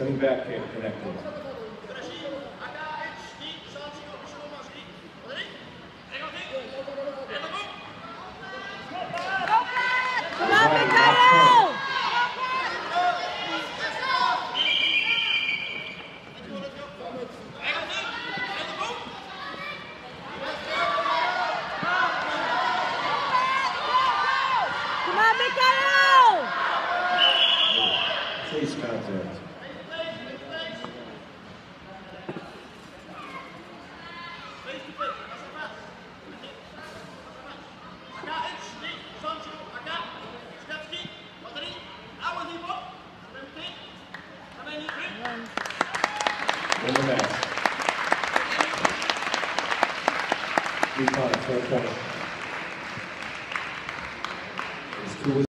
back kick connected. Come on, Mikhail! Come on, Mikhail! Contact. Third point.